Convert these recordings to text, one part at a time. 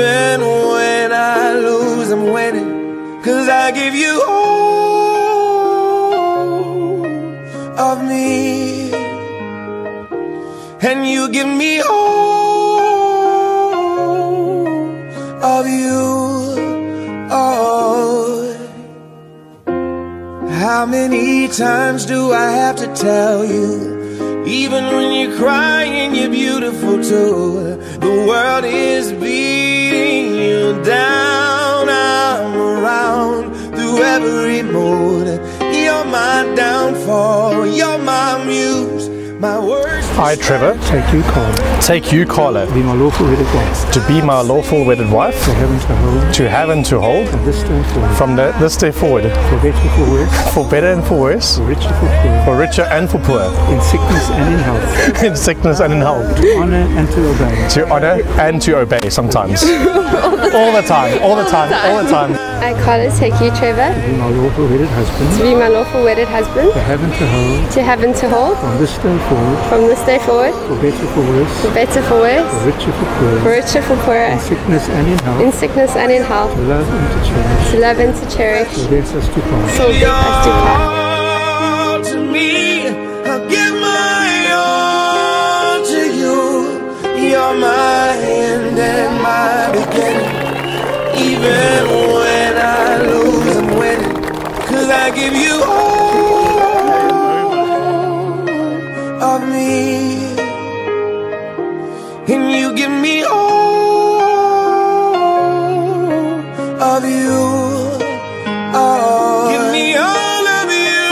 even when I lose, I'm winning. Cause I give you all of me. And you give me all of you. Oh. How many times do I have to tell you? Even when you're crying, you're beautiful too. The world is beating every mood. You're my downfall. You're my muse. My worst. I, Trevor, Take you, Colin, take you, Carly, be my lawful wedded wife, to be my lawful wedded wife, to heaven to hold, to have and to hold, from this day forward, from the, this day forward, for better for worse, for better and for worse, for richer for poor, for richer and for poor, in sickness and in health, in sickness and in health, to honor and to obey. to honor and to obey sometimes. all the time, all the time, all the time. I, Carly, take you, Trevor, Be my lawful wedded husband, to be my lawful wedded husband, to heaven to hold, to heaven to hold, from this day forward, from this day forward, for better for worse, for better for worse, for richer for poor, for richer for poorer, in sickness and in health, in sickness and in health, to love and to cherish, to love and to cherish, to bless us to part. till death us do part. to me. I give my all to you. You're my end and my beginning. Even when I lose, I'm winning. Cause I give you all of me. And you give me all of you. Oh, give me all of you.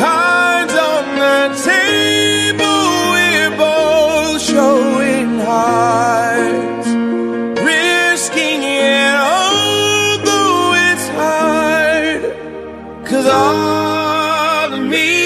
Cards on the table, we're both showing hearts, risking it, it's. Cause all of me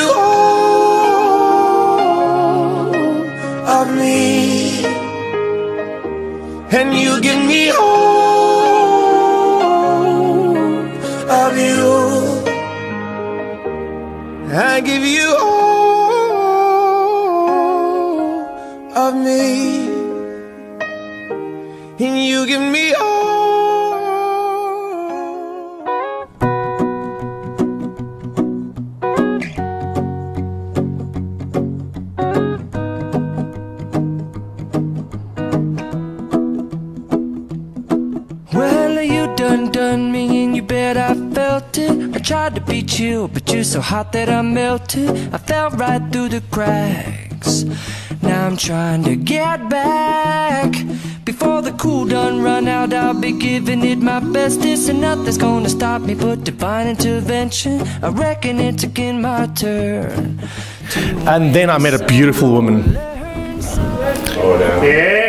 I give you all of me. And you give me Well, you done done me and you bet I felt it. I tried to beat you, but you're so hot that I melted. I fell right through the cracks. Now I'm trying to get back. Before the cool done run out, I'll be giving it my bestest, and nothing's gonna stop me but divine intervention. I reckon it's again my turn. And then I met a beautiful woman. Oh, yeah.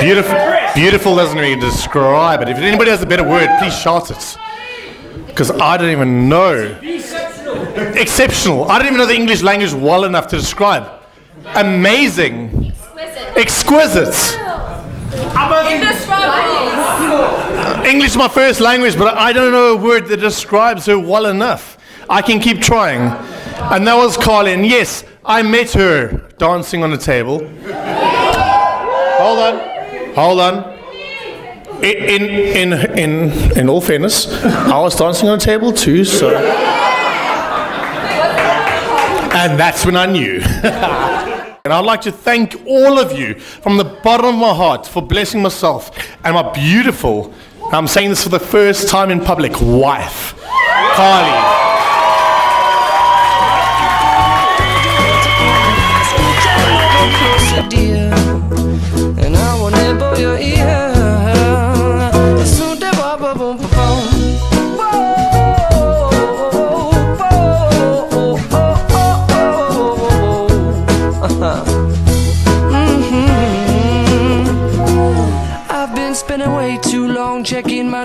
Beautiful. Beautiful doesn't really describe it. If anybody has a better word, please shout it. Because I don't even know. exceptional. I don't even know the English language well enough to describe. Amazing. Exquisite. English is my first language, but I don't know a word that describes her well enough. I can keep trying. And that was Carlin. Yes, I met her dancing on a table. Hold on. Hold on. In, in, in, in, all fairness, I was dancing on a table too, so. And that's when I knew. and I'd like to thank all of you from the bottom of my heart for blessing myself and my beautiful, I'm saying this for the first time in public, wife, Carly.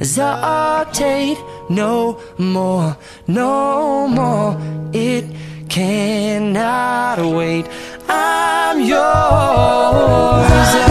hesitate no more, no more. It cannot wait. I'm yours.